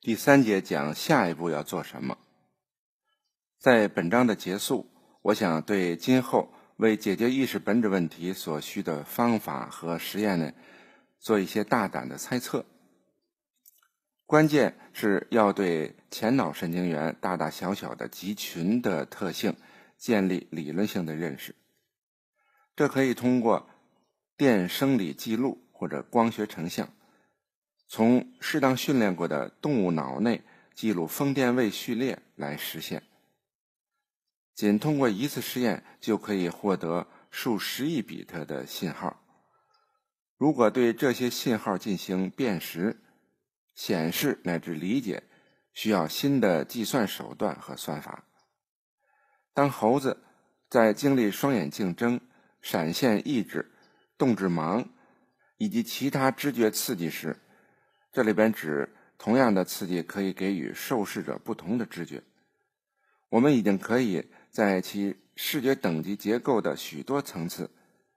第三节讲下一步要做什么。在本章的结束，我想对今后为解决意识本质问题所需的方法和实验呢，做一些大胆的猜测。关键是要对前脑神经元大大小小的集群的特性建立理论性的认识。这可以通过电生理记录或者光学成像。从适当训练过的动物脑内记录风电位序列来实现。仅通过一次实验就可以获得数十亿比特的信号。如果对这些信号进行辨识、显示乃至理解，需要新的计算手段和算法。当猴子在经历双眼竞争、闪现抑制、动质盲以及其他知觉刺激时，这里边指同样的刺激可以给予受试者不同的知觉。我们已经可以在其视觉等级结构的许多层次，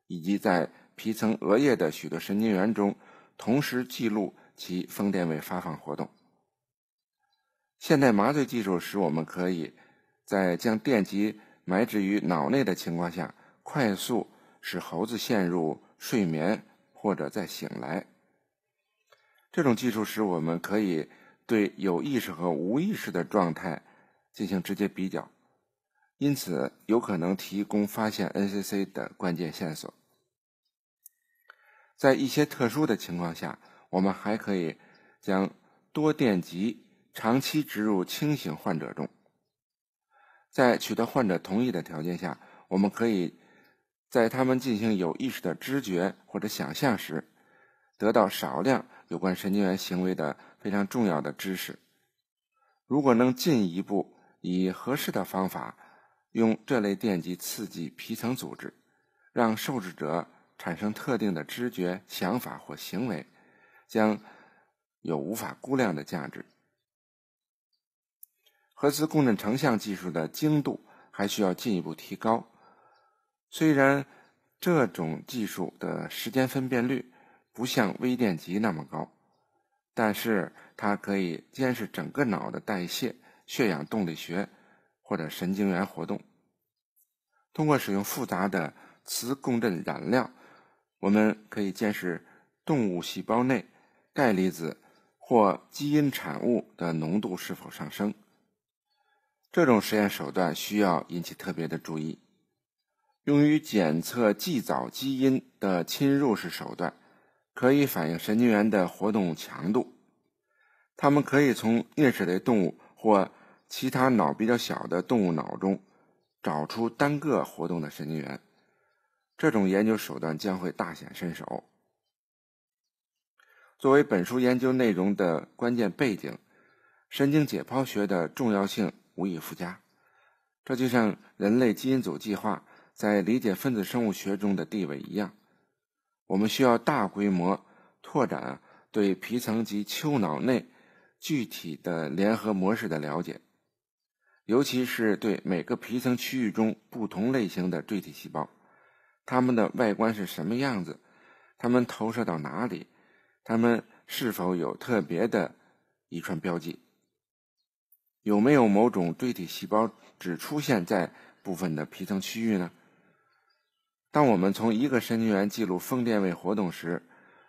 以及在皮层额叶的许多神经元中，同时记录其风电位发放活动。现代麻醉技术使我们可以在将电极埋置于脑内的情况下，快速使猴子陷入睡眠或者再醒来。这种技术使我们可以对有意识和无意识的状态进行直接比较，因此有可能提供发现 NCC 的关键线索。在一些特殊的情况下，我们还可以将多电极长期植入清醒患者中。在取得患者同意的条件下，我们可以在他们进行有意识的知觉或者想象时，得到少量。有关神经元行为的非常重要的知识。如果能进一步以合适的方法用这类电极刺激皮层组织，让受试者产生特定的知觉、想法或行为，将有无法估量的价值。核磁共振成像技术的精度还需要进一步提高。虽然这种技术的时间分辨率。不像微电极那么高，但是它可以监视整个脑的代谢、血氧动力学或者神经元活动。通过使用复杂的磁共振染料，我们可以监视动物细胞内钙离子或基因产物的浓度是否上升。这种实验手段需要引起特别的注意，用于检测祭早基因的侵入式手段。可以反映神经元的活动强度。它们可以从啮齿类动物或其他脑比较小的动物脑中找出单个活动的神经元。这种研究手段将会大显身手。作为本书研究内容的关键背景，神经解剖学的重要性无以复加。这就像人类基因组计划在理解分子生物学中的地位一样。我们需要大规模拓展对皮层及丘脑内具体的联合模式的了解，尤其是对每个皮层区域中不同类型的锥体细胞，它们的外观是什么样子，它们投射到哪里，它们是否有特别的遗传标记，有没有某种锥体细胞只出现在部分的皮层区域呢？当我们从一个神经元记录风电位活动时，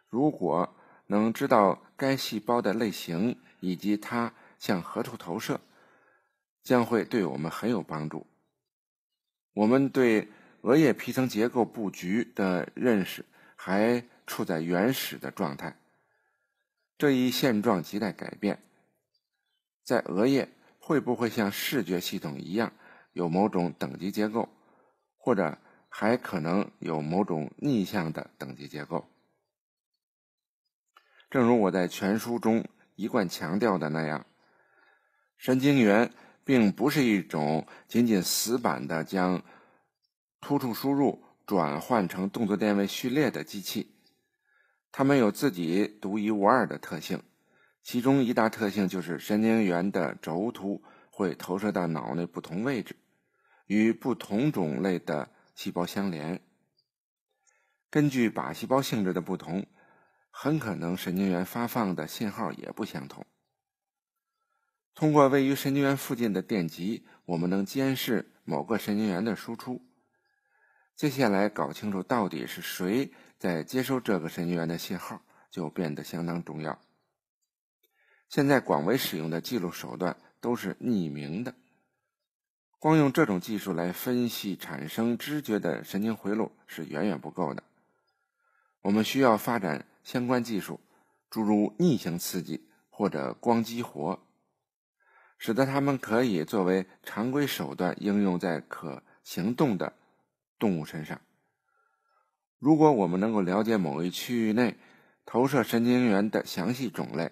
如果能知道该细胞的类型以及它向何处投射，将会对我们很有帮助。我们对额叶皮层结构布局的认识还处在原始的状态，这一现状亟待改变。在额叶会不会像视觉系统一样有某种等级结构，或者？还可能有某种逆向的等级结构。正如我在全书中一贯强调的那样，神经元并不是一种仅仅死板的将突触输入转换成动作电位序列的机器，它们有自己独一无二的特性。其中一大特性就是神经元的轴突会投射到脑内不同位置，与不同种类的。细胞相连，根据靶细胞性质的不同，很可能神经元发放的信号也不相同。通过位于神经元附近的电极，我们能监视某个神经元的输出。接下来搞清楚到底是谁在接收这个神经元的信号，就变得相当重要。现在广为使用的记录手段都是匿名的，光用这种技术来分析产生知觉的神经回路是远远不够的。我们需要发展相关技术，诸如逆行刺激或者光激活。使得它们可以作为常规手段应用在可行动的动物身上。如果我们能够了解某一区域内投射神经元的详细种类，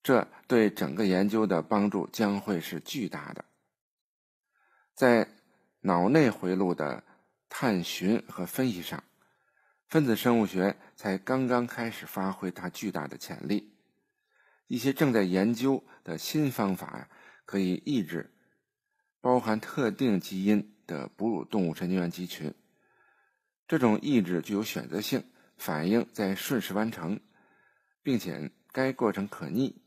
这对整个研究的帮助将会是巨大的。在脑内回路的探寻和分析上，分子生物学才刚刚开始发挥它巨大的潜力。一些正在研究的新方法呀，可以抑制包含特定基因的哺乳动物神经元集群。这种抑制具有选择性，反应在瞬时完成，并且该过程可逆。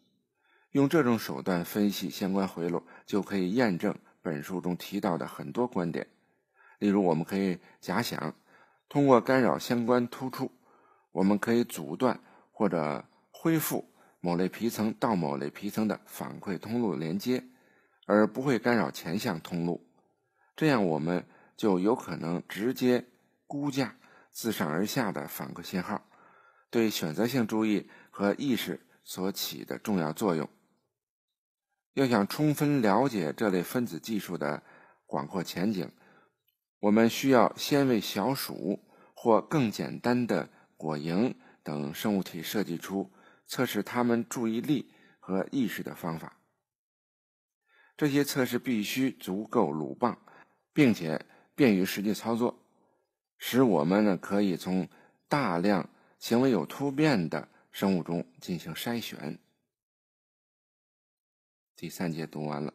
用这种手段分析相关回路，就可以验证本书中提到的很多观点。例如，我们可以假想，通过干扰相关突触，我们可以阻断或者恢复。某类皮层到某类皮层的反馈通路连接，而不会干扰前向通路，这样我们就有可能直接估价自上而下的反馈信号对选择性注意和意识所起的重要作用。要想充分了解这类分子技术的广阔前景，我们需要先为小鼠或更简单的果蝇等生物体设计出。测试它们注意力和意识的方法。这些测试必须足够鲁棒，并且便于实际操作，使我们呢可以从大量行为有突变的生物中进行筛选。第三节读完了，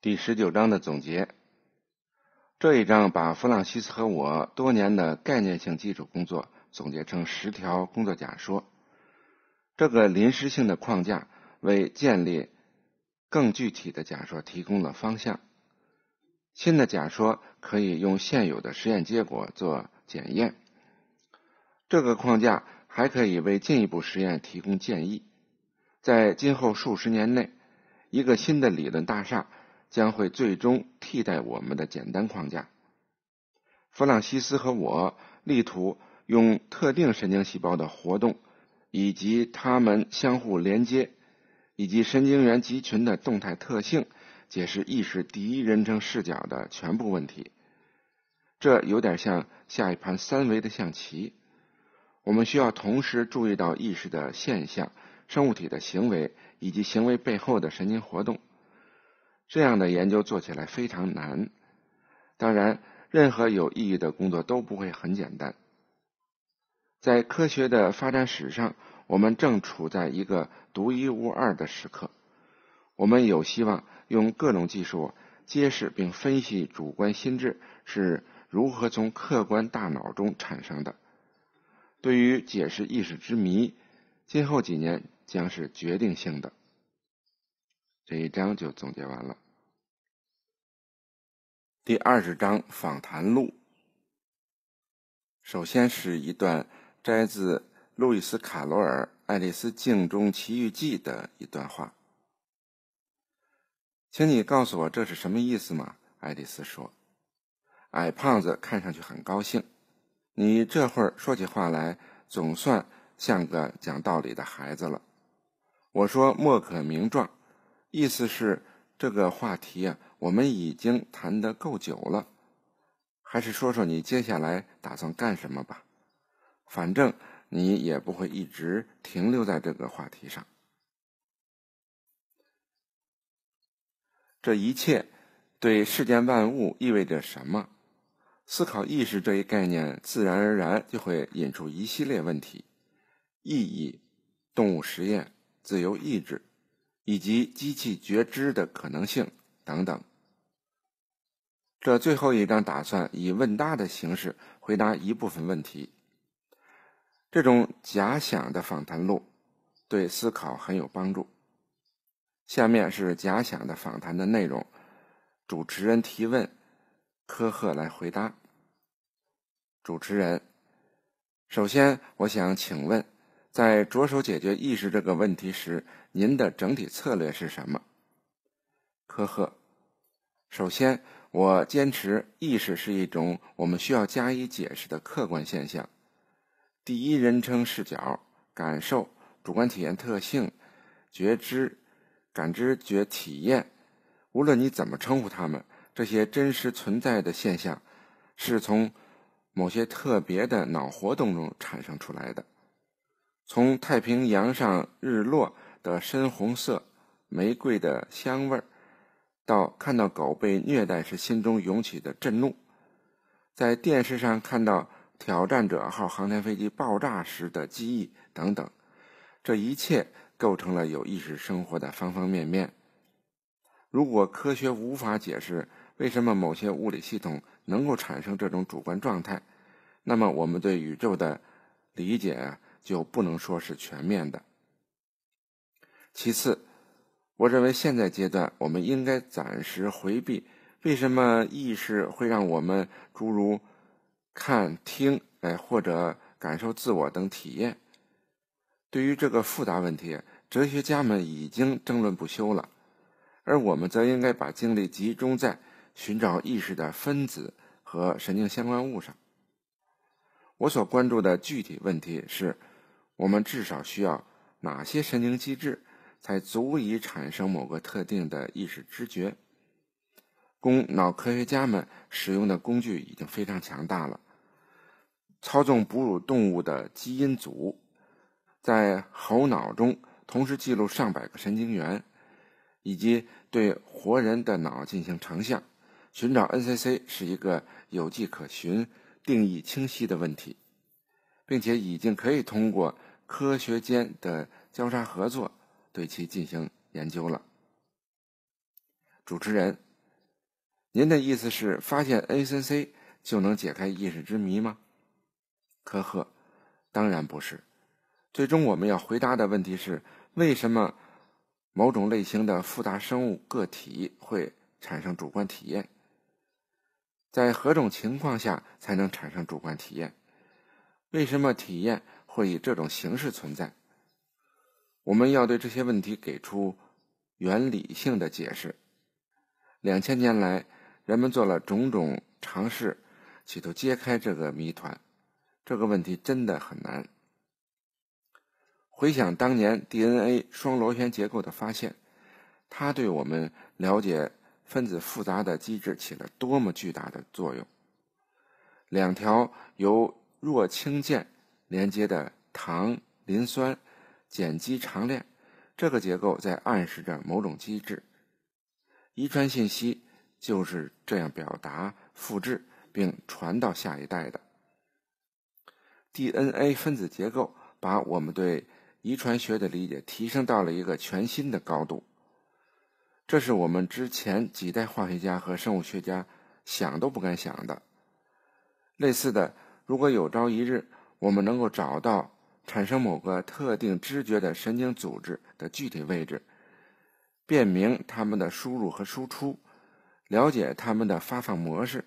第十九章的总结。这一章把弗朗西斯和我多年的概念性基础工作。总结成十条工作假说，这个临时性的框架为建立更具体的假说提供了方向。新的假说可以用现有的实验结果做检验。这个框架还可以为进一步实验提供建议。在今后数十年内，一个新的理论大厦将会最终替代我们的简单框架。弗朗西斯和我力图。用特定神经细胞的活动，以及它们相互连接，以及神经元集群的动态特性，解释意识第一人称视角的全部问题。这有点像下一盘三维的象棋。我们需要同时注意到意识的现象、生物体的行为以及行为背后的神经活动。这样的研究做起来非常难。当然，任何有意义的工作都不会很简单。在科学的发展史上，我们正处在一个独一无二的时刻。我们有希望用各种技术揭示并分析主观心智是如何从客观大脑中产生的。对于解释意识之谜，今后几年将是决定性的。这一章就总结完了。第二十章访谈录，首先是一段。摘自路易斯·卡罗尔《爱丽丝镜中奇遇记》的一段话，请你告诉我这是什么意思吗？爱丽丝说。矮胖子看上去很高兴。你这会儿说起话来，总算像个讲道理的孩子了。我说莫可名状，意思是这个话题啊，我们已经谈得够久了。还是说说你接下来打算干什么吧。反正你也不会一直停留在这个话题上。这一切对世间万物意味着什么？思考意识这一概念，自然而然就会引出一系列问题：意义、动物实验、自由意志，以及机器觉知的可能性等等。这最后一章打算以问答的形式回答一部分问题。这种假想的访谈录，对思考很有帮助。下面是假想的访谈的内容，主持人提问，科赫来回答。主持人，首先我想请问，在着手解决意识这个问题时，您的整体策略是什么？科赫，首先，我坚持意识是一种我们需要加以解释的客观现象，第一人称视角、感受、主观体验特性、觉知。感知觉体验，无论你怎么称呼它们，这些真实存在的现象，是从某些特别的脑活动中产生出来的。从太平洋上日落的深红色、玫瑰的香味儿，到看到狗被虐待时心中涌起的震怒，在电视上看到挑战者号航天飞机爆炸时的记忆等等，这一切。构成了有意识生活的方方面面。如果科学无法解释为什么某些物理系统能够产生这种主观状态，那么我们对宇宙的理解就不能说是全面的。其次，我认为现在阶段我们应该暂时回避为什么意识会让我们诸如看、听，哎，或者感受自我等体验。对于这个复杂问题，哲学家们已经争论不休了，而我们则应该把精力集中在寻找意识的分子和神经相关物上。我所关注的具体问题是：我们至少需要哪些神经机制才足以产生某个特定的意识知觉？供脑科学家们使用的工具已经非常强大了，操纵哺乳动物的基因组。在猴脑中同时记录上百个神经元，以及对活人的脑进行成像，寻找 NCC 是一个有迹可循、定义清晰的问题，并且已经可以通过科学间的交叉合作对其进行研究了。主持人，您的意思是发现 NCC 就能解开意识之谜吗？科赫，当然不是。最终我们要回答的问题是：为什么某种类型的复杂生物个体会产生主观体验？在何种情况下才能产生主观体验？为什么体验会以这种形式存在？我们要对这些问题给出原理性的解释。两千年来，人们做了种种尝试，企图揭开这个谜团。这个问题真的很难。回想当年 DNA 双螺旋结构的发现，它对我们了解分子复杂的机制起了多么巨大的作用。两条由弱氢键连接的糖磷酸碱基长链，这个结构在暗示着某种机制。遗传信息就是这样表达、复制并传到下一代的。DNA 分子结构把我们对遗传学的理解提升到了一个全新的高度，这是我们之前几代化学家和生物学家想都不敢想的。类似的，如果有朝一日我们能够找到产生某个特定知觉的神经组织的具体位置，辨明它们的输入和输出，了解它们的发放模式，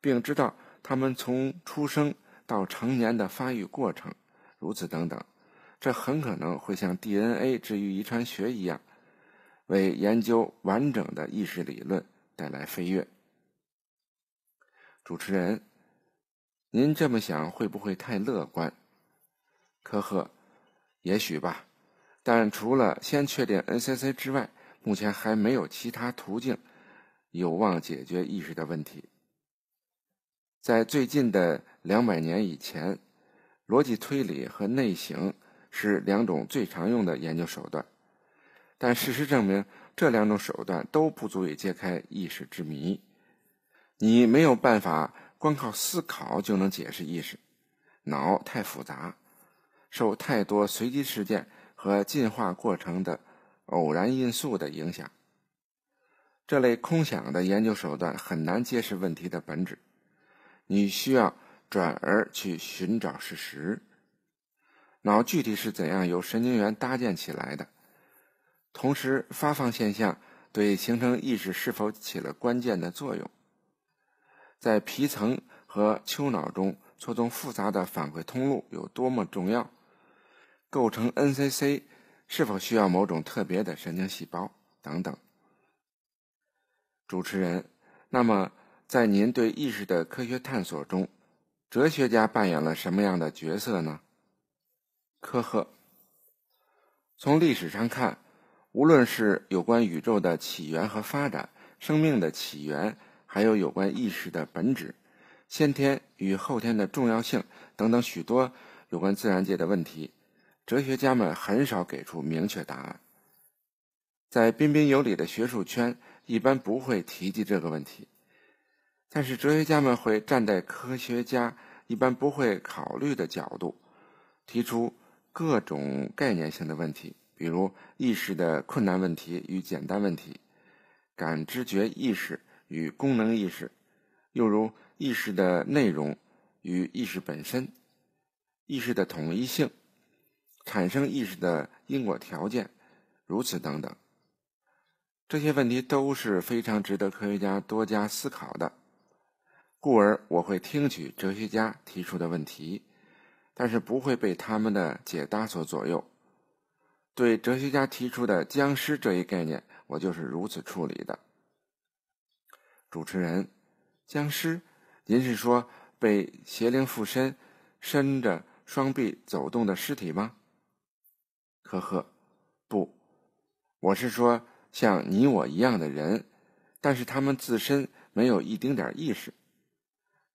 并知道它们从出生到成年的发育过程，如此等等。这很可能会像 DNA 之于遗传学一样，为研究完整的意识理论带来飞跃。主持人，您这么想会不会太乐观？科赫，也许吧。但除了先确定 NCC 之外，目前还没有其他途径有望解决意识的问题。在最近的两百年以前，逻辑推理和内省。是两种最常用的研究手段，但事实证明，这两种手段都不足以揭开意识之谜。你没有办法光靠思考就能解释意识，脑太复杂，受太多随机事件和进化过程的偶然因素的影响。这类空想的研究手段很难揭示问题的本质。你需要转而去寻找事实。脑具体是怎样由神经元搭建起来的？同时，发放现象对形成意识是否起了关键的作用？在皮层和丘脑中错综复杂的反馈通路有多么重要？构成 NCC 是否需要某种特别的神经细胞？等等。主持人，那么在您对意识的科学探索中，哲学家扮演了什么样的角色呢？科赫。从历史上看，无论是有关宇宙的起源和发展、生命的起源，还有有关意识的本质、先天与后天的重要性等等许多有关自然界的问题，哲学家们很少给出明确答案。在彬彬有礼的学术圈，一般不会提及这个问题，但是哲学家们会站在科学家一般不会考虑的角度，提出各种概念性的问题，比如意识的困难问题与简单问题，感知觉意识与功能意识，又如意识的内容与意识本身，意识的统一性，产生意识的因果条件，如此等等。这些问题都是非常值得科学家多加思考的，故而我会听取哲学家提出的问题，但是不会被他们的解答所左右。对哲学家提出的“僵尸”这一概念，我就是如此处理的。主持人，僵尸，您是说被邪灵附身、伸着双臂走动的尸体吗？呵呵，不，我是说。像你我一样的人，但是他们自身没有一丁点意识。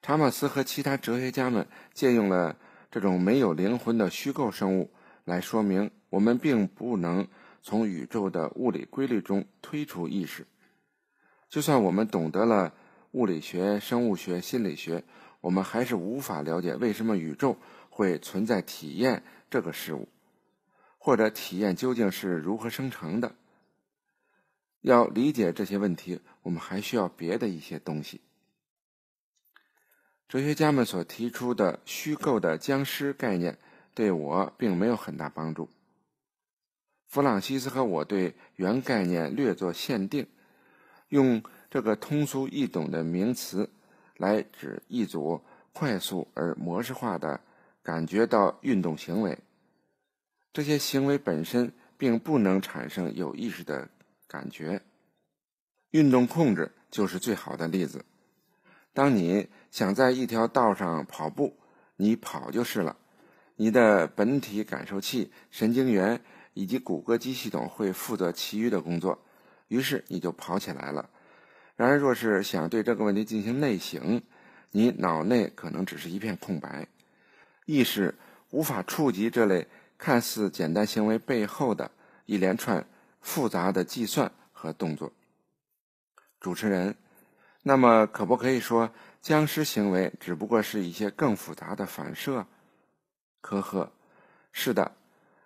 查马斯和其他哲学家们借用了这种没有灵魂的虚构生物，来说明我们并不能从宇宙的物理规律中推出意识。就算我们懂得了物理学、生物学、心理学，我们还是无法了解为什么宇宙会存在体验这个事物，或者体验究竟是如何生成的。要理解这些问题，我们还需要别的一些东西。哲学家们所提出的虚构的僵尸概念，对我并没有很大帮助。弗朗西斯和我对原概念略作限定，用这个通俗易懂的名词来指一组快速而模式化的感觉到运动行为。这些行为本身并不能产生有意识的。感觉，运动控制就是最好的例子。当你想在一条道上跑步，你跑就是了。你的本体感受器、神经元以及骨骼肌系统会负责其余的工作，于是你就跑起来了。然而，若是想对这个问题进行内省，你脑内可能只是一片空白，意识无法触及这类看似简单行为背后的一连串。复杂的计算和动作。主持人，那么可不可以说僵尸行为只不过是一些更复杂的反射？科赫，是的，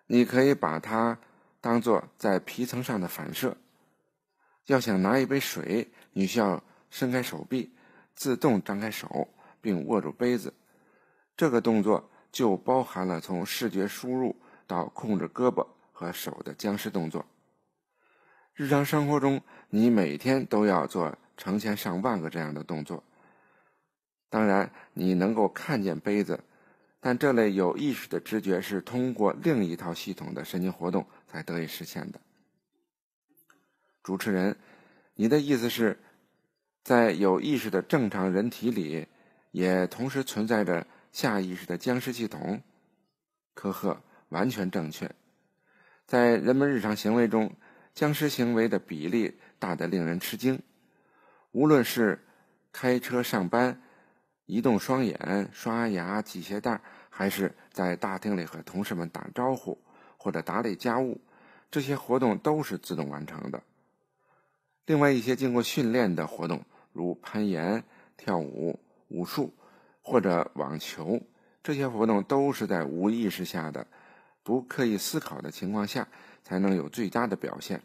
你可以把它当做在皮层上的反射。要想拿一杯水，你需要伸开手臂，自动张开手并握住杯子。这个动作就包含了从视觉输入到控制胳膊和手的僵尸动作。日常生活中，你每天都要做成千上万个这样的动作。当然，你能够看见杯子，但这类有意识的知觉是通过另一套系统的神经活动才得以实现的。主持人，你的意思是，在有意识的正常人体里，也同时存在着下意识的僵尸系统？科赫，完全正确。在人们日常行为中。僵尸行为的比例大得令人吃惊，无论是开车上班、移动双眼、刷牙、系鞋带，还是在大厅里和同事们打招呼或者打理家务，这些活动都是自动完成的。另外一些经过训练的活动，如攀岩、跳舞、武术或者网球，这些活动都是在无意识下的、不刻意思考的情况下。才能有最佳的表现。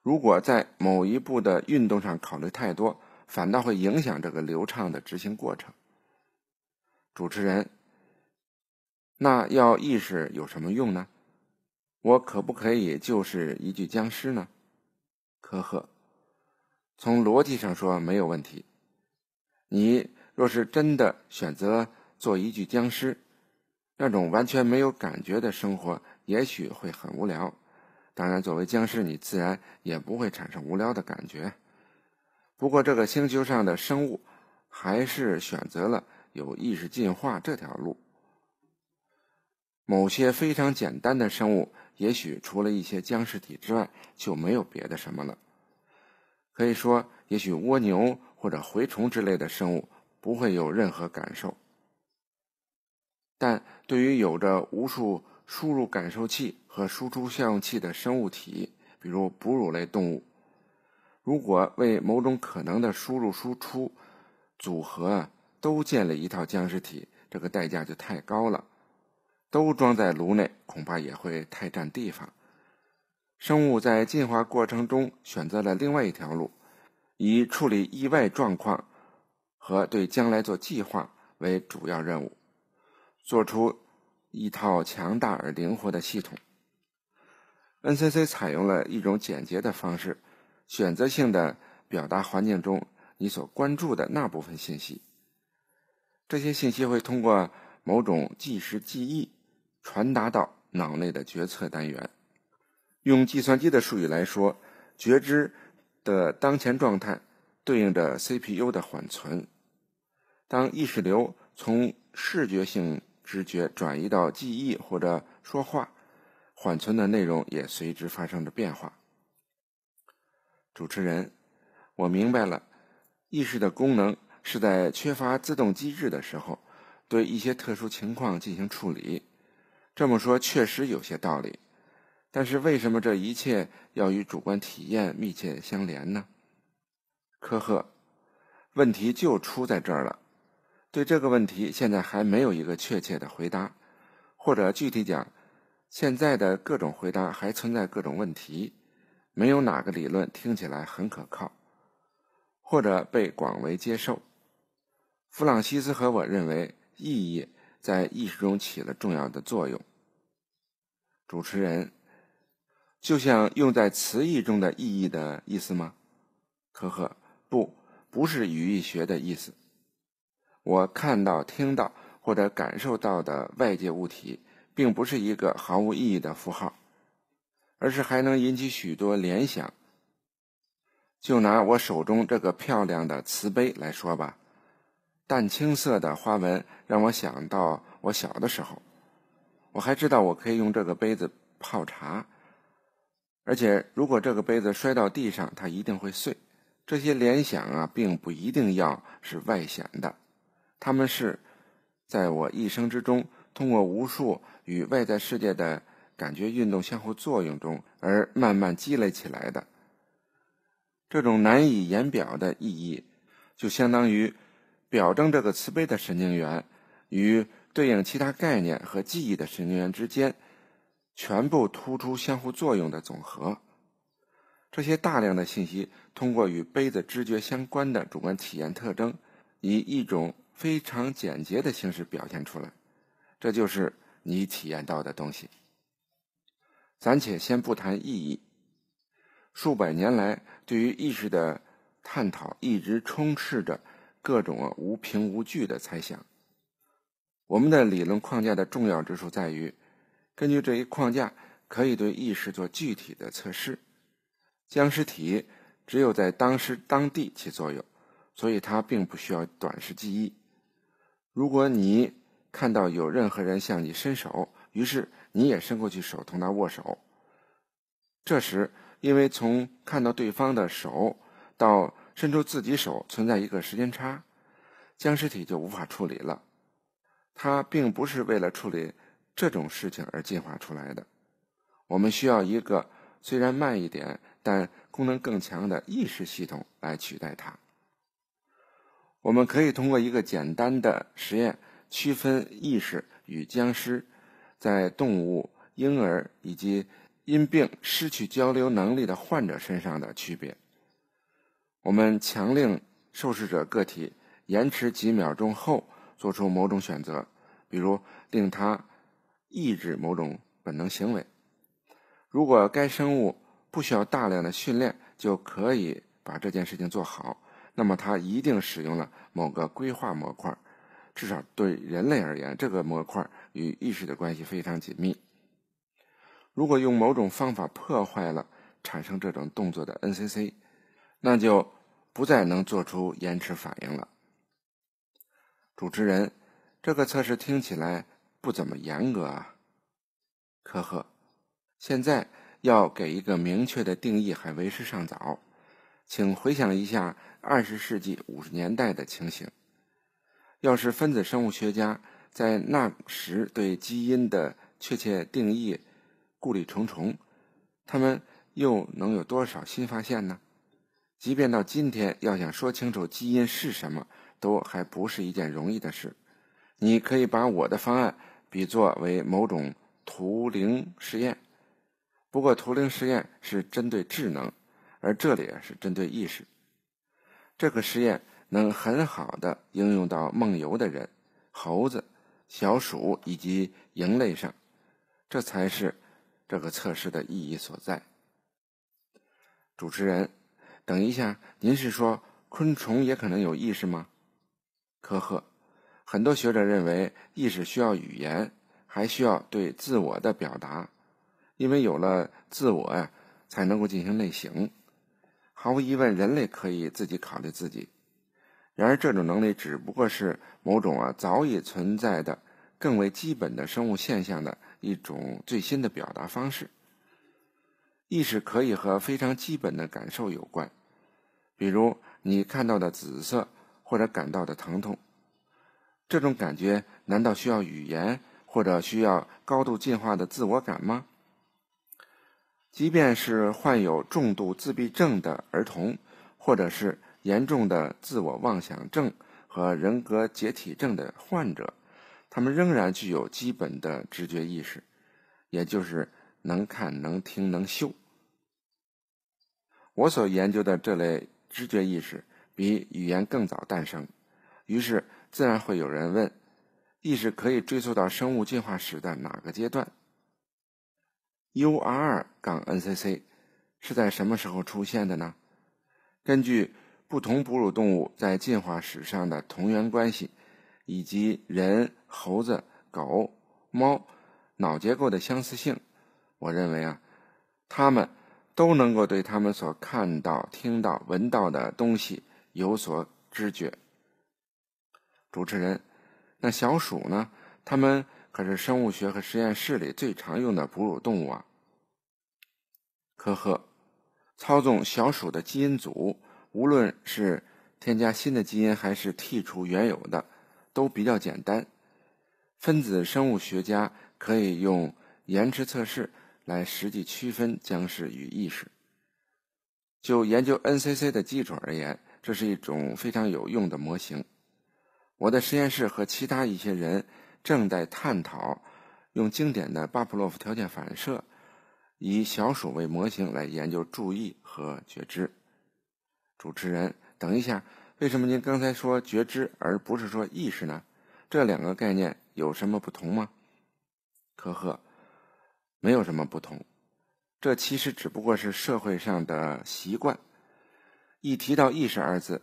如果在某一步的运动上考虑太多，反倒会影响这个流畅的执行过程。主持人，那要意识有什么用呢？我可不可以就是一具僵尸呢？科赫，从逻辑上说没有问题。你若是真的选择做一具僵尸，那种完全没有感觉的生活也许会很无聊。当然，作为僵尸，你自然也不会产生无聊的感觉。不过，这个星球上的生物还是选择了有意识进化这条路。某些非常简单的生物，也许除了一些僵尸体之外，就没有别的什么了。可以说，也许蜗牛或者蛔虫之类的生物不会有任何感受，但对于有着无数输入感受器和输出效用器的生物体，比如哺乳类动物，如果为某种可能的输入输出组合都建立一套僵尸体，这个代价就太高了。都装在炉内，恐怕也会太占地方。生物在进化过程中选择了另外一条路，以处理意外状况和对将来做计划为主要任务，做出一套强大而灵活的系统。NCC 采用了一种简洁的方式，选择性的表达环境中你所关注的那部分信息。这些信息会通过某种即时记忆。传达到脑内的决策单元。用计算机的术语来说，觉知的当前状态对应着 CPU 的缓存。当意识流从视觉性知觉转移到记忆或者说话，缓存的内容也随之发生着变化。主持人，我明白了，意识的功能是在缺乏自动机制的时候，对一些特殊情况进行处理。这么说确实有些道理，但是为什么这一切要与主观体验密切相连呢？科赫，问题就出在这儿了。对这个问题，现在还没有一个确切的回答，或者具体讲，现在的各种回答还存在各种问题，没有哪个理论听起来很可靠，或者被广为接受。弗朗西斯和我认为意义。在意识中起了重要的作用。主持人，就像用在词义中的意义的意思吗？呵呵，不，不是语义学的意思。我看到、听到或者感受到的外界物体，并不是一个毫无意义的符号，而是还能引起许多联想。就拿我手中这个漂亮的瓷杯来说吧。淡青色的花纹让我想到我小的时候，我还知道我可以用这个杯子泡茶，而且如果这个杯子摔到地上，它一定会碎。这些联想啊，并不一定要是外显的，他们是在我一生之中通过无数与外在世界的感觉运动相互作用中而慢慢积累起来的。这种难以言表的意义，就相当于。表征这个慈悲的神经元与对应其他概念和记忆的神经元之间全部突出相互作用的总和。这些大量的信息通过与杯子知觉相关的主观体验特征，以一种非常简洁的形式表现出来。这就是你体验到的东西。暂且先不谈意义。数百年来，对于意识的探讨一直充斥着。各种啊无凭无据的猜想。我们的理论框架的重要之处在于，根据这一框架，可以对意识做具体的测试。僵尸体只有在当时当地起作用，所以它并不需要短时记忆。如果你看到有任何人向你伸手，于是你也伸过去手同他握手，这时因为从看到对方的手到伸出自己手存在一个时间差，僵尸体就无法处理了。它并不是为了处理这种事情而进化出来的。我们需要一个虽然慢一点，但功能更强的意识系统来取代它。我们可以通过一个简单的实验区分意识与僵尸在动物、婴儿以及因病失去交流能力的患者身上的区别。我们强令受试者个体延迟几秒钟后做出某种选择，比如令他抑制某种本能行为。如果该生物不需要大量的训练就可以把这件事情做好，那么它一定使用了某个规划模块。至少对人类而言，这个模块与意识的关系非常紧密。如果用某种方法破坏了产生这种动作的 NCC，那就不再能做出延迟反应了。主持人，这个测试听起来不怎么严格啊。科赫。现在要给一个明确的定义还为时尚早，请回想一下二十世纪五十年代的情形。要是分子生物学家在那时对基因的确切定义顾虑重重，他们又能有多少新发现呢？即便到今天，要想说清楚基因是什么，都还不是一件容易的事。你可以把我的方案比作为某种图灵实验。不过，图灵实验是针对智能，而这里是针对意识。这个实验能很好的应用到梦游的人、猴子、小鼠以及蝇类上，这才是这个测试的意义所在。主持人，等一下，您是说昆虫也可能有意识吗？科赫，很多学者认为意识需要语言，还需要对自我的表达。因为有了自我呀，才能够进行类型。毫无疑问，人类可以自己考虑自己。然而，这种能力只不过是某种啊早已存在的、更为基本的生物现象的一种最新的表达方式。意识可以和非常基本的感受有关，比如你看到的紫色或者感到的疼痛。这种感觉难道需要语言或者需要高度进化的自我感吗？即便是患有重度自闭症的儿童，或者是严重的自我妄想症和人格解体症的患者，他们仍然具有基本的直觉意识，也就是能看、能听、能嗅。我所研究的这类知觉意识比语言更早诞生，于是自然会有人问：意识可以追溯到生物进化史的哪个阶段？U R 杠 N C C 是在什么时候出现的呢？根据不同哺乳动物在进化史上的同源关系，以及人、猴子、狗、猫脑结构的相似性，我认为啊，它们都能够对他们所看到、听到、闻到的东西有所知觉。主持人，那小鼠呢？它们？可是生物学和实验室里最常用的哺乳动物啊。呵呵，操纵小鼠的基因组，无论是添加新的基因还是剔除原有的，都比较简单。分子生物学家可以用延迟测试来实际区分僵尸与意识。就研究 NCC 的基础而言，这是一种非常有用的模型。我的实验室和其他一些人。正在探讨用经典的巴甫洛夫条件反射，以小鼠为模型来研究注意和觉知。主持人，等一下，为什么您刚才说觉知而不是说意识呢？这两个概念有什么不同吗？科赫，没有什么不同，这其实只不过是社会上的习惯。一提到意识二字，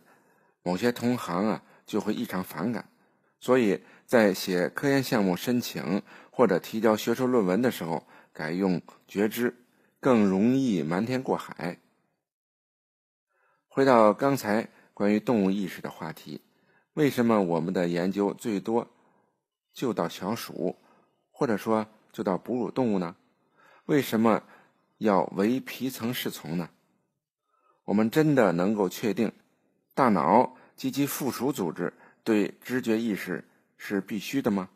某些同行啊就会异常反感。所以在写科研项目申请或者提交学术论文的时候，改用觉知，更容易瞒天过海。回到刚才关于动物意识的话题，为什么我们的研究最多就到小鼠，或者说就到哺乳动物呢？为什么要唯皮层侍从呢？我们真的能够确定大脑及其附属组织？对知觉意识是必须的吗？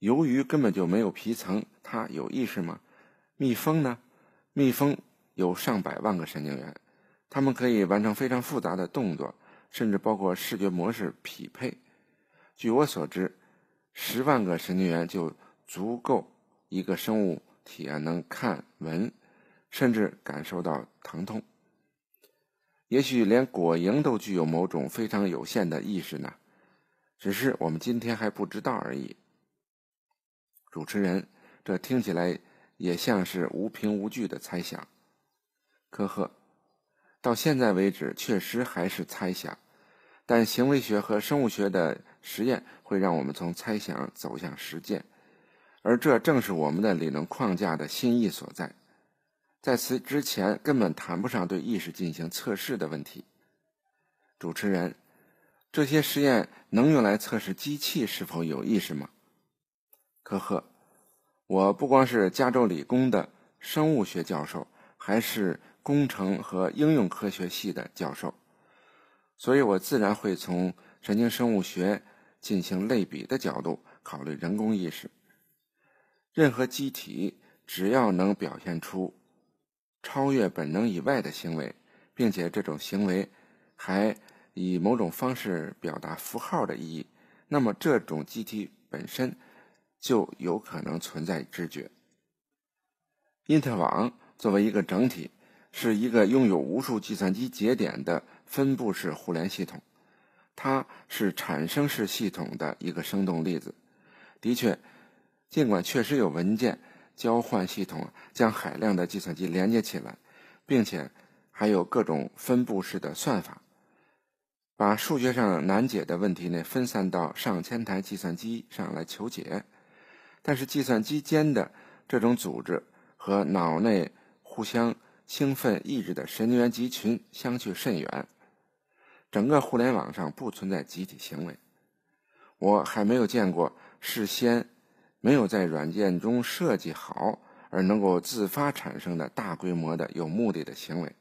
由于根本就没有皮层，它有意识吗？蜜蜂呢？蜜蜂有上百万个神经元，它们可以完成非常复杂的动作，甚至包括视觉模式匹配。据我所知，十万个神经元就足够一个生物体验能看、闻，甚至感受到疼痛。也许连果蝇都具有某种非常有限的意识呢，只是我们今天还不知道而已。主持人，这听起来也像是无凭无据的猜想。科赫，到现在为止确实还是猜想，但行为学和生物学的实验会让我们从猜想走向实践，而这正是我们的理论框架的新意所在。在此之前，根本谈不上对意识进行测试的问题。主持人，这些实验能用来测试机器是否有意识吗？科赫，我不光是加州理工的生物学教授，还是工程和应用科学系的教授，所以我自然会从神经生物学进行类比的角度考虑人工意识。任何机体只要能表现出超越本能以外的行为，并且这种行为还以某种方式表达符号的意义，那么这种机体本身。就有可能存在知觉。因特网作为一个整体，是一个拥有无数计算机节点的分布式互联系统，它是产生式系统的一个生动例子。的确，尽管确实有文件交换系统将海量的计算机连接起来，并且还有各种分布式的算法，把数学上难解的问题呢分散到上千台计算机上来求解。但是，计算机间的这种组织和脑内互相兴奋抑制的神经元集群相去甚远。整个互联网上不存在集体行为，我还没有见过事先没有在软件中设计好而能够自发产生的大规模的有目的的行为，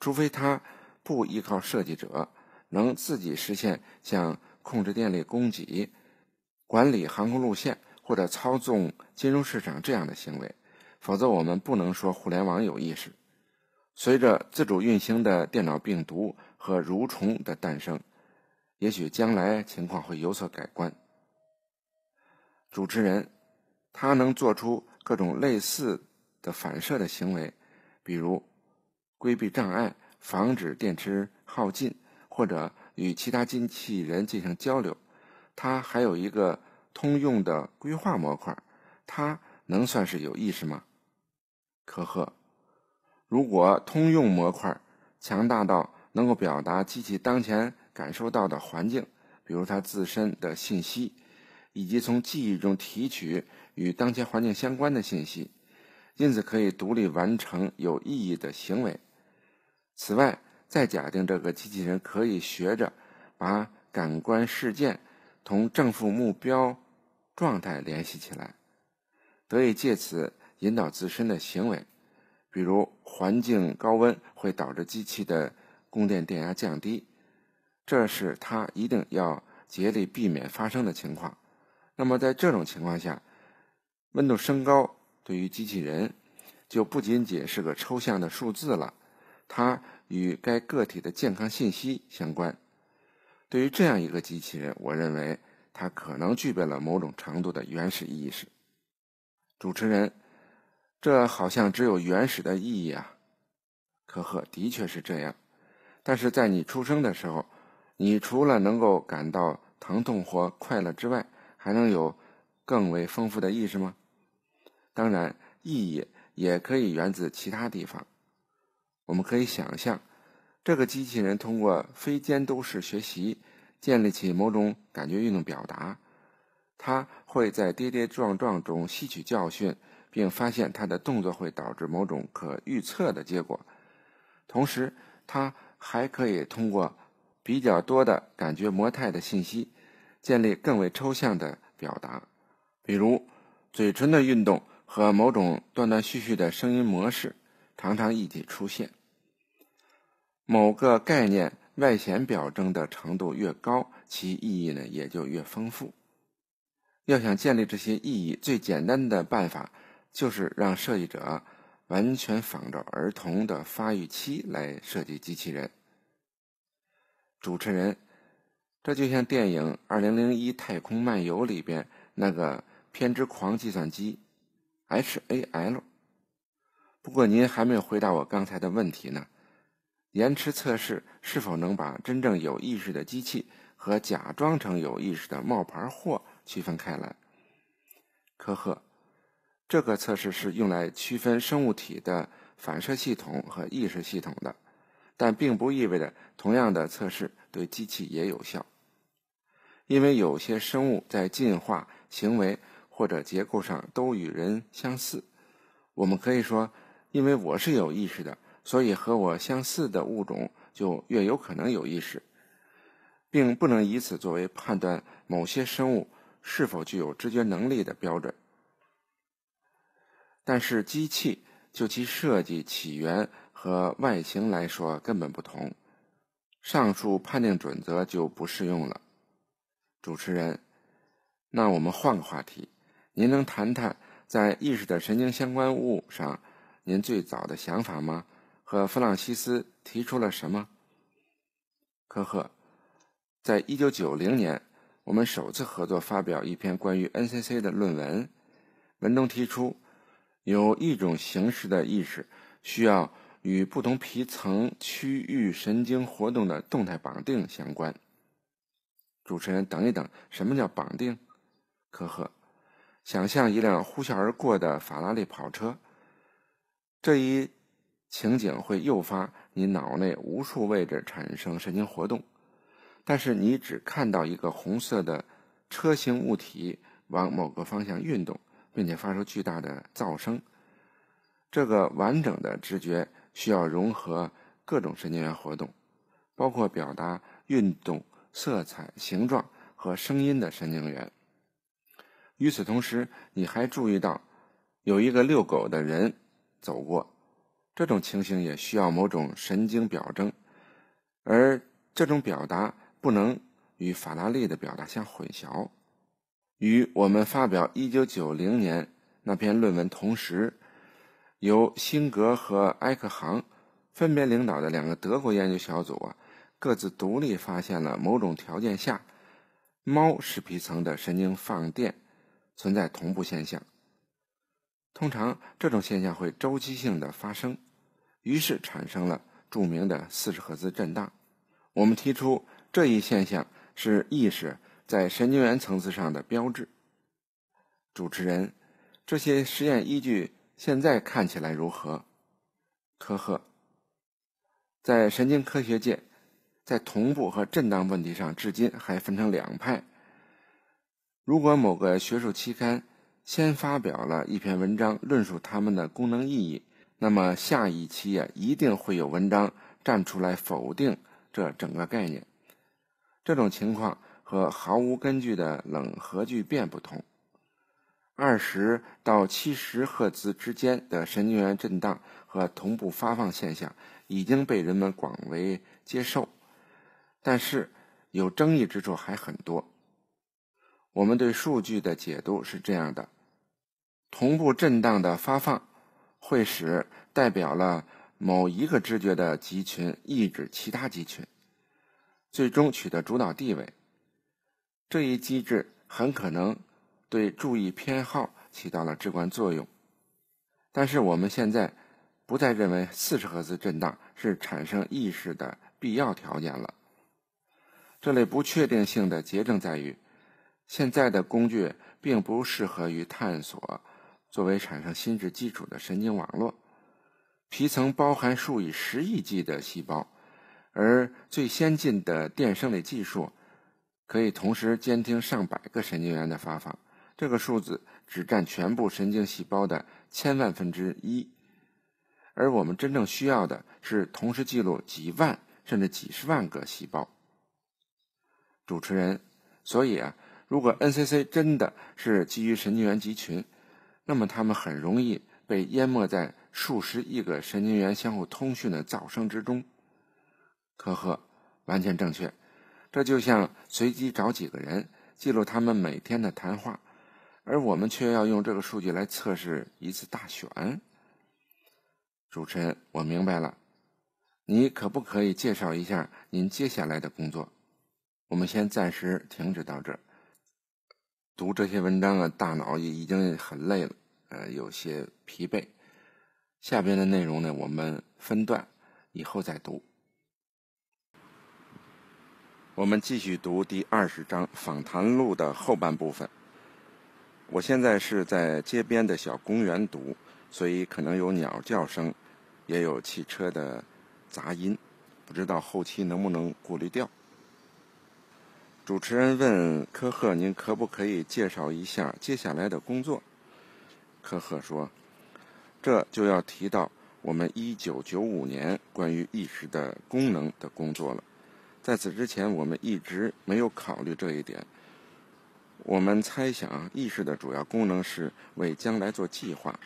除非它不依靠设计者，能自己实现像控制电力供给、管理航空路线。或者操纵金融市场这样的行为，否则我们不能说互联网有意识。随着自主运行的电脑病毒和蠕虫的诞生，也许将来情况会有所改观。主持人，他能做出各种类似的反射的行为，比如规避障碍、防止电池耗尽，或者与其他机器人进行交流。它还有一个。通用的规划模块，它能算是有意识吗？科赫，如果通用模块强大到能够表达机器当前感受到的环境，比如它自身的信息，以及从记忆中提取与当前环境相关的信息，因此可以独立完成有意义的行为。此外，再假定这个机器人可以学着把感官事件同正负目标。状态联系起来，得以借此引导自身的行为，比如环境高温会导致机器的供电电压降低，这是它一定要竭力避免发生的情况。那么在这种情况下，温度升高对于机器人就不仅仅是个抽象的数字了，它与该个体的健康信息相关。对于这样一个机器人，我认为。它可能具备了某种程度的原始意识。主持人，这好像只有原始的意义啊。科赫的确是这样，但是在你出生的时候，你除了能够感到疼痛或快乐之外，还能有更为丰富的意识吗？当然，意义也可以源自其他地方。我们可以想象，这个机器人通过非监督式学习。建立起某种感觉运动表达，它会在跌跌撞撞中吸取教训，并发现它的动作会导致某种可预测的结果。同时，它还可以通过比较多的感觉模态的信息，建立更为抽象的表达，比如嘴唇的运动和某种断断续续的声音模式常常一起出现。某个概念。外显表征的程度越高，其意义呢也就越丰富。要想建立这些意义，最简单的办法就是让设计者完全仿照儿童的发育期来设计机器人。主持人，这就像电影《二零零一太空漫游》里边那个偏执狂计算机 HAL。不过您还没有回答我刚才的问题呢。延迟测试是否能把真正有意识的机器和假装成有意识的冒牌货区分开来？科赫，这个测试是用来区分生物体的反射系统和意识系统的，但并不意味着同样的测试对机器也有效。因为有些生物在进化、行为或者结构上都与人相似，我们可以说，因为我是有意识的，所以和我相似的物种就越有可能有意识，并不能以此作为判断某些生物是否具有知觉能力的标准。但是，机器就其设计起源和外形来说根本不同，上述判定准则就不适用了。主持人，那我们换个话题，您能谈谈在意识的神经相关物上您最早的想法吗？和弗朗西斯提出了什么？科赫，在一九九零年，我们首次合作发表一篇关于 NCC 的论文，文中提出，有一种形式的意识需要与不同皮层区域神经活动的动态绑定相关。主持人，等一等，什么叫绑定？科赫，想象一辆呼啸而过的法拉利跑车，这一情景会诱发你脑内无数位置产生神经活动，但是你只看到一个红色的车形物体往某个方向运动，并且发出巨大的噪声。这个完整的知觉需要融合各种神经元活动，包括表达运动。色彩、形状和声音的神经元。与此同时，你还注意到有一个遛狗的人走过，这种情形也需要某种神经表征，而这种表达不能与法拉利的表达相混淆。与我们发表1990年那篇论文同时，由辛格和埃克杭分别领导的两个德国研究小组啊。各自独立发现了某种条件下，猫视皮层的神经放电存在同步现象。通常这种现象会周期性的发生，于是产生了著名的四十赫兹震荡。我们提出这一现象是意识在神经元层次上的标志。主持人，这些实验依据现在看起来如何？科赫，在神经科学界。在同步和震荡问题上，至今还分成两派。如果某个学术期刊先发表了一篇文章论述它们的功能意义，那么下一期呀一定会有文章站出来否定这整个概念。这种情况和毫无根据的冷核聚变不同。二十到七十赫兹之间的神经元震荡和同步发放现象已经被人们广为接受。但是，有争议之处还很多。我们对数据的解读是这样的：同步震荡的发放会使代表了某一个知觉的集群抑制其他集群，最终取得主导地位。这一机制很可能对注意偏好起到了至关作用。但是我们现在不再认为四十赫兹震荡是产生意识的必要条件了。这类不确定性的结症在于，现在的工具并不适合于探索作为产生心智基础的神经网络。皮层包含数以十亿计的细胞，而最先进的电生理技术可以同时监听上百个神经元的发放。这个数字只占全部神经细胞的千万分之一，而我们真正需要的是同时记录几万甚至几十万个细胞。主持人，所以啊，如果 NCC 真的是基于神经元集群，那么他们很容易被淹没在数十亿个神经元相互通讯的噪声之中。科赫，完全正确。这就像随机找几个人记录他们每天的谈话，而我们却要用这个数据来测试一次大选。主持人，我明白了。你可不可以介绍一下您接下来的工作？我们先暂时停止到这儿。读这些文章啊，大脑也已经很累了，呃，有些疲惫。下边的内容呢，我们分段以后再读。我们继续读第二十章访谈录的后半部分。我现在是在街边的小公园读，所以可能有鸟叫声，也有汽车的杂音，不知道后期能不能过滤掉。主持人问科赫：“您可不可以介绍一下接下来的工作？”科赫说：“这就要提到我们1995年关于意识的功能的工作了。在此之前，我们一直没有考虑这一点。”我们猜想，意识的主要功能是为将来做计划，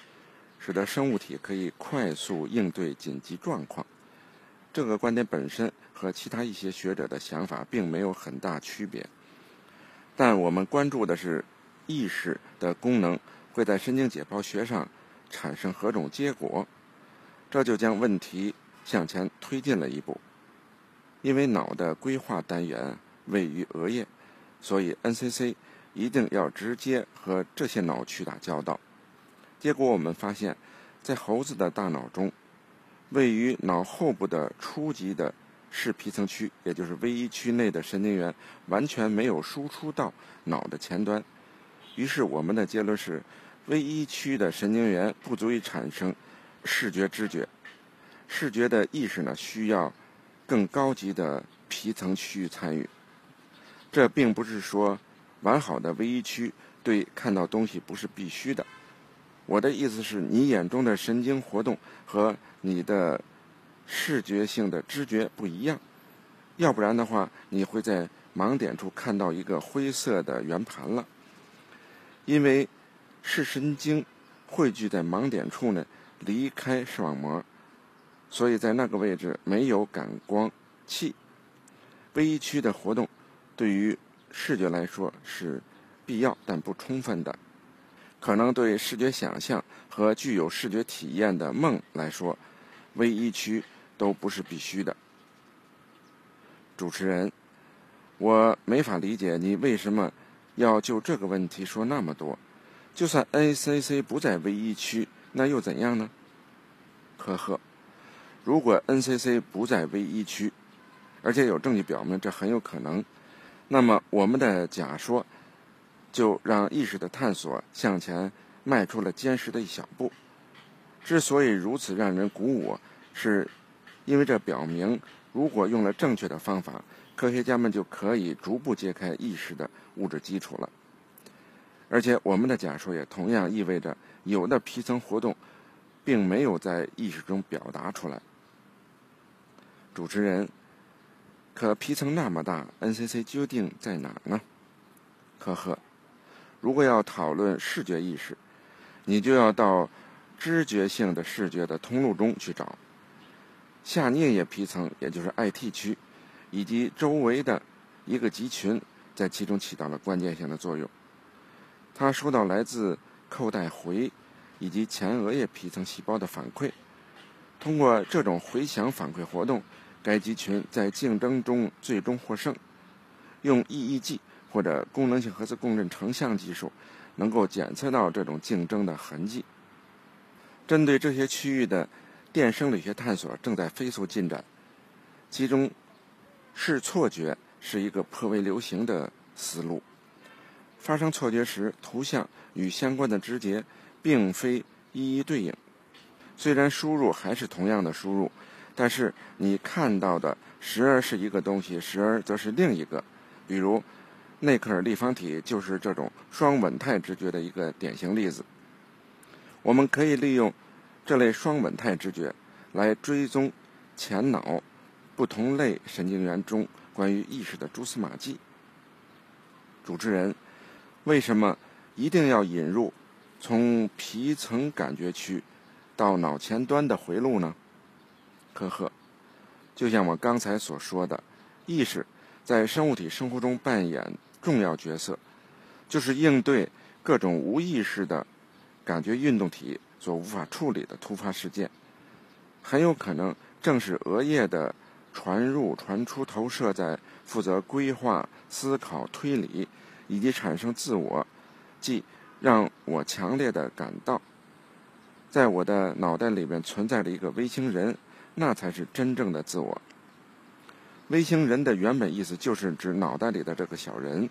使得生物体可以快速应对紧急状况。这个观点本身和其他一些学者的想法并没有很大区别。但我们关注的是，意识的功能会在神经解剖学上产生何种结果，这就将问题向前推进了一步。因为脑的规划单元位于额叶，所以 NCC。一定要直接和这些脑区打交道。结果我们发现，在猴子的大脑中，位于脑后部的初级的视皮层区，也就是 V1 区内的神经元，完全没有输出到脑的前端。于是我们的结论是，V1 区的神经元不足以产生视觉知觉。视觉的意识呢，需要更高级的皮层区域参与。这并不是说。完好的 V1 区对看到东西不是必须的。我的意思是你眼中的神经活动和你的视觉性的知觉不一样，要不然的话，你会在盲点处看到一个灰色的圆盘了。因为视神经汇聚在盲点处呢，离开视网膜，所以在那个位置没有感光器。V1 区的活动对于视觉来说是必要但不充分的，可能对视觉想象和具有视觉体验的梦来说，V1 区都不是必须的。主持人，我没法理解你为什么要就这个问题说那么多。就算 NCC 不在 V1 区，那又怎样呢？呵呵，如果 NCC 不在 V1 区，而且有证据表明这很有可能。那么，我们的假说就让意识的探索向前迈出了坚实的一小步。之所以如此让人鼓舞，是因为这表明，如果用了正确的方法，科学家们就可以逐步揭开意识的物质基础了。而且，我们的假说也同样意味着，有的皮层活动并没有在意识中表达出来。主持人。可皮层那么大，NCC 究竟在哪呢？呵呵，如果要讨论视觉意识，你就要到知觉性的视觉的通路中去找。下颞叶皮层，也就是 IT 区，以及周围的一个集群，在其中起到了关键性的作用。它收到来自扣带回以及前额叶皮层细胞的反馈，通过这种回响反馈活动。该集群在竞争中最终获胜。用 EEG 或者功能性核磁共振成像技术，能够检测到这种竞争的痕迹。针对这些区域的电生理学探索正在飞速进展。其中，视错觉是一个颇为流行的思路。发生错觉时，图像与相关的知觉并非一一对应。虽然输入还是同样的输入。但是你看到的时而是一个东西，时而则是另一个。比如，内克尔立方体就是这种双稳态知觉的一个典型例子。我们可以利用这类双稳态知觉来追踪前脑不同类神经元中关于意识的蛛丝马迹。主持人，为什么一定要引入从皮层感觉区到脑前端的回路呢？呵呵，就像我刚才所说的，意识在生物体生活中扮演重要角色，就是应对各种无意识的感觉运动体所无法处理的突发事件。很有可能正是额叶的传入、传出、投射在负责规划、思考、推理以及产生自我，即让我强烈的感到，在我的脑袋里面存在着一个微型人。那才是真正的自我。微型人的原本意思就是指脑袋里的这个小人。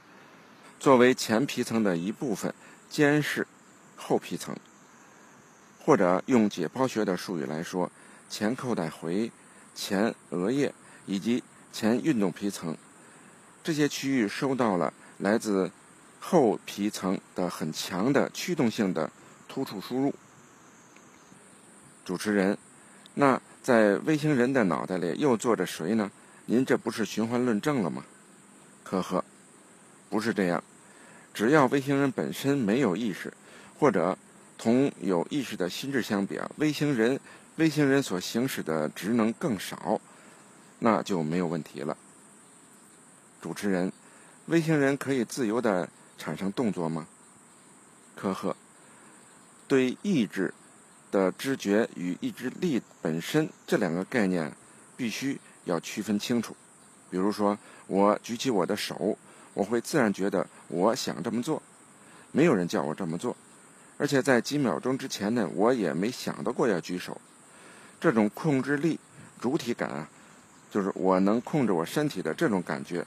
作为前皮层的一部分，监视后皮层，或者用解剖学的术语来说，前扣带回、前额叶以及前运动皮层这些区域收到了来自后皮层的很强的驱动性的突触输入。主持人，那在微型人的脑袋里又坐着谁呢？您这不是循环论证了吗？呵呵，不是这样。只要微型人本身没有意识，或者同有意识的心智相比啊，微型人微型人所行使的职能更少，那就没有问题了。主持人，微型人可以自由的产生动作吗？科赫，对意志的知觉与意志力本身这两个概念必须。要区分清楚，比如说，我举起我的手，我会自然觉得我想这么做，没有人叫我这么做，而且在几秒钟之前呢，我也没想到过要举手。这种控制力、主体感啊，就是我能控制我身体的这种感觉，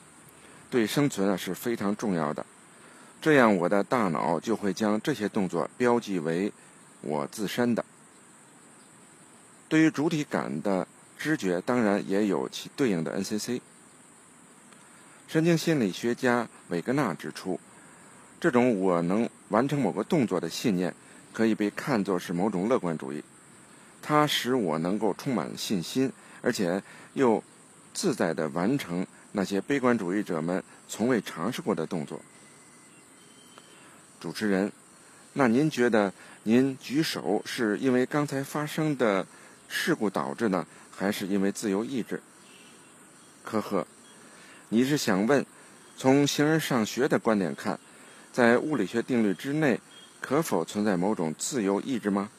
对生存啊是非常重要的。这样，我的大脑就会将这些动作标记为我自身的。对于主体感的。知觉当然也有其对应的 NCC。神经心理学家韦格纳指出，这种我能完成某个动作的信念，可以被看作是某种乐观主义。它使我能够充满信心，而且又自在地完成那些悲观主义者们从未尝试过的动作。主持人，那您觉得您举手是因为刚才发生的事故导致呢？还是因为自由意志？科赫，你是想问，从形而上学的观点看，在物理学定律之内，可否存在某种自由意志吗？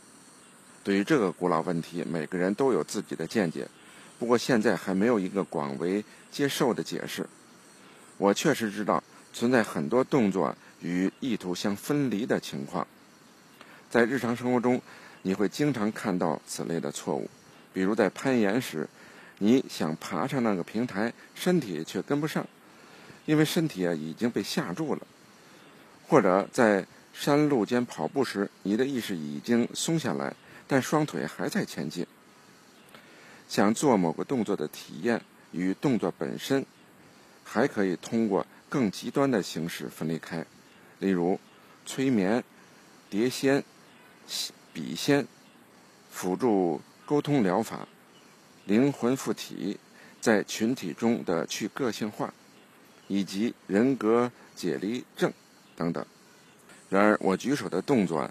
对于这个古老问题，每个人都有自己的见解，不过现在还没有一个广为接受的解释。我确实知道存在很多动作与意图相分离的情况，在日常生活中，你会经常看到此类的错误。比如在攀岩时，你想爬上那个平台，身体却跟不上，因为身体啊已经被吓住了；或者在山路间跑步时，你的意识已经松下来，但双腿还在前进。想做某个动作的体验与动作本身，还可以通过更极端的形式分离开，例如催眠、碟仙、笔仙、辅助。沟通疗法、灵魂附体、在群体中的去个性化，以及人格解离症等等。然而，我举手的动作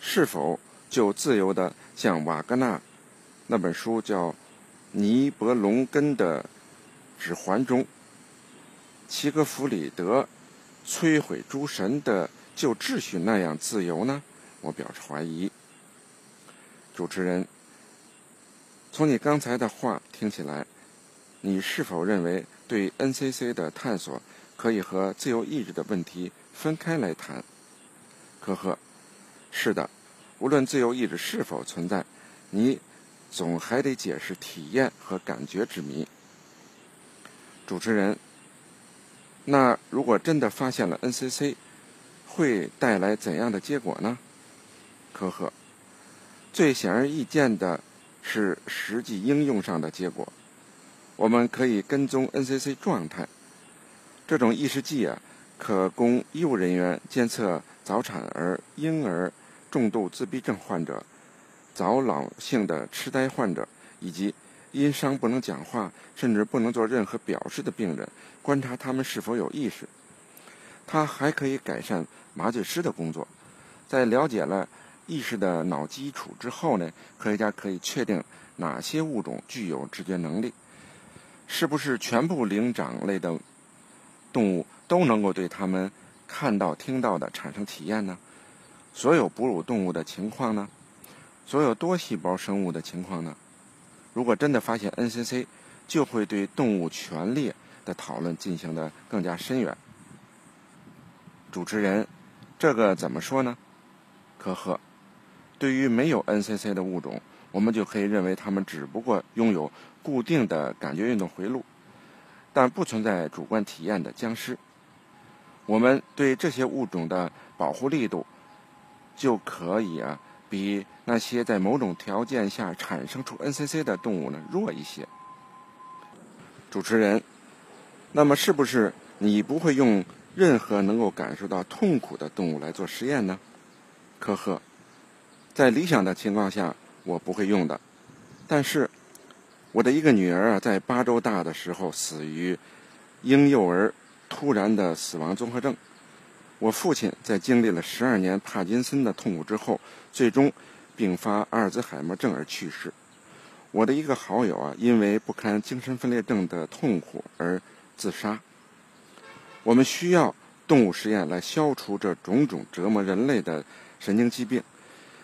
是否就自由的像瓦格纳那本书叫《尼伯龙根的指环》中齐格弗里德摧毁诸神的旧秩序那样自由呢？我表示怀疑。主持人。从你刚才的话听起来，你是否认为对 NCC 的探索可以和自由意志的问题分开来谈？科赫，是的，无论自由意志是否存在，你总还得解释体验和感觉之谜。主持人，那如果真的发现了 NCC，会带来怎样的结果呢？科赫，最显而易见的。是实际应用上的结果。我们可以跟踪 NCC 状态。这种意识计啊，可供医务人员监测早产儿、婴儿、重度自闭症患者、早老性的痴呆患者以及因伤不能讲话甚至不能做任何表示的病人，观察他们是否有意识。它还可以改善麻醉师的工作。在了解了。意识的脑基础之后呢，科学家可以确定哪些物种具有知觉能力，是不是全部灵长类的动物都能够对他们看到、听到的产生体验呢？所有哺乳动物的情况呢？所有多细胞生物的情况呢？如果真的发现 NCC，就会对动物权利的讨论进行的更加深远。主持人，这个怎么说呢？科赫。对于没有 NCC 的物种，我们就可以认为它们只不过拥有固定的感觉运动回路，但不存在主观体验的僵尸。我们对这些物种的保护力度就可以啊，比那些在某种条件下产生出 NCC 的动物呢弱一些。主持人，那么是不是你不会用任何能够感受到痛苦的动物来做实验呢？科赫，在理想的情况下，我不会用的。但是，我的一个女儿啊，在八周大的时候死于婴幼儿突然的死亡综合症。我父亲在经历了十二年帕金森的痛苦之后，最终并发阿尔兹海默症而去世。我的一个好友啊，因为不堪精神分裂症的痛苦而自杀。我们需要动物实验来消除这种种折磨人类的神经疾病。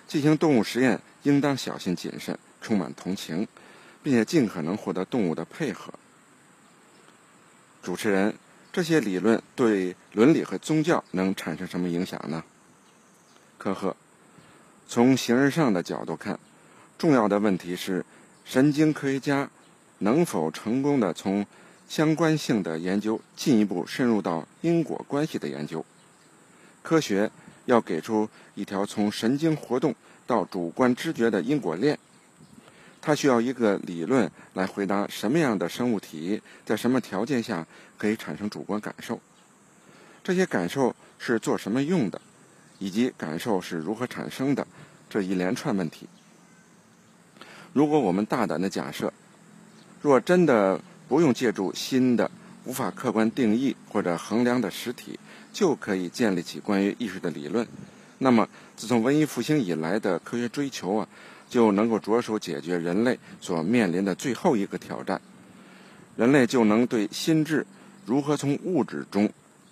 进行动物实验应当小心谨慎，充满同情，并且尽可能获得动物的配合。主持人，这些理论对伦理和宗教能产生什么影响呢？科赫，从形而上的角度看，重要的问题是。神经科学家能否成功的从相关性的研究进一步深入到因果关系的研究？科学要给出一条从神经活动到主观知觉的因果链，它需要一个理论来回答什么样的生物体在什么条件下可以产生主观感受，这些感受是做什么用的，以及感受是如何产生的这一连串问题。如果我们大胆的假设，若真的不用借助新的、无法客观定义或者衡量的实体，就可以建立起关于意识的理论，那么自从文艺复兴以来的科学追求啊，就能够着手解决人类所面临的最后一个挑战，人类就能对心智如何从物质中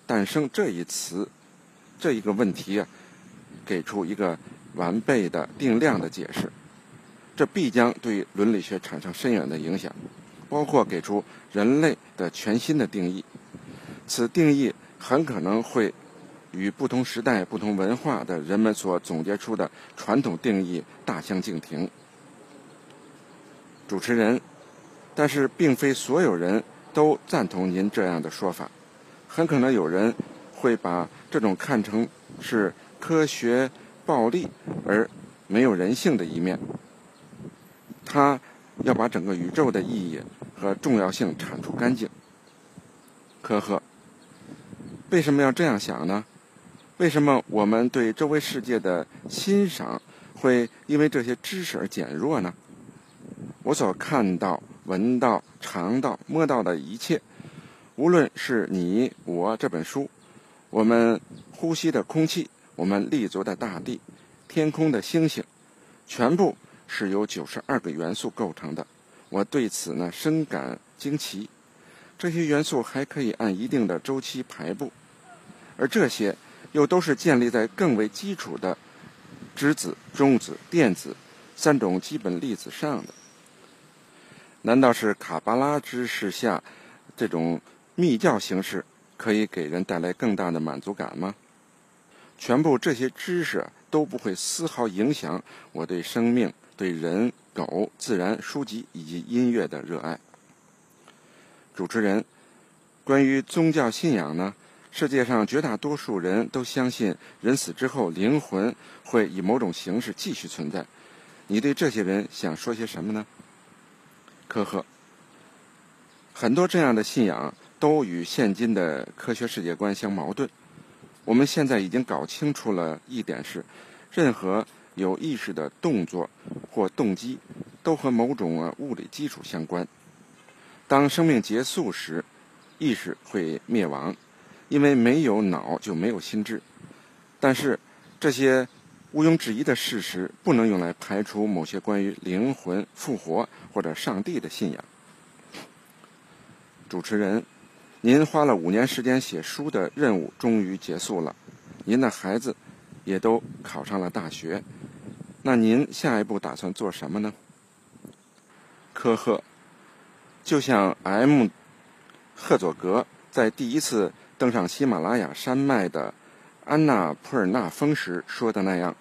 诞生这一词这一个问题啊，给出一个完备的定量的解释。这必将对伦理学产生深远的影响，包括给出人类的全新的定义。此定义很可能会与不同时代、不同文化的人们所总结出的传统定义大相径庭。主持人，但是并非所有人都赞同您这样的说法。很可能有人会把这种看成是科学暴力而没有人性的一面。他要把整个宇宙的意义和重要性铲除干净。呵呵，为什么要这样想呢？为什么我们对周围世界的欣赏会因为这些知识而减弱呢？我所看到、闻到、尝到、摸到的一切，无论是你、我这本书，我们呼吸的空气，我们立足的大地，天空的星星，全部。是由九十二个元素构成的，我对此呢深感惊奇。这些元素还可以按一定的周期排布，而这些又都是建立在更为基础的质子、中子、电子三种基本粒子上的。难道是卡巴拉知识下这种密教形式可以给人带来更大的满足感吗？全部这些知识都不会丝毫影响我对生命。对人、狗、自然、书籍以及音乐的热爱。主持人，关于宗教信仰呢？世界上绝大多数人都相信人死之后灵魂会以某种形式继续存在。你对这些人想说些什么呢？科赫，很多这样的信仰都与现今的科学世界观相矛盾。我们现在已经搞清楚了一点是，任何。有意识的动作或动机，都和某种物理基础相关。当生命结束时，意识会灭亡，因为没有脑就没有心智。但是，这些毋庸置疑的事实不能用来排除某些关于灵魂复活或者上帝的信仰。主持人，您花了五年时间写书的任务终于结束了，您的孩子也都考上了大学。那您下一步打算做什么呢？科赫，就像 M. 赫佐格在第一次登上喜马拉雅山脉的安娜普尔纳峰时说的那样，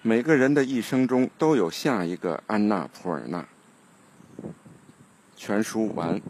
每个人的一生中都有下一个安娜普尔纳。全书完。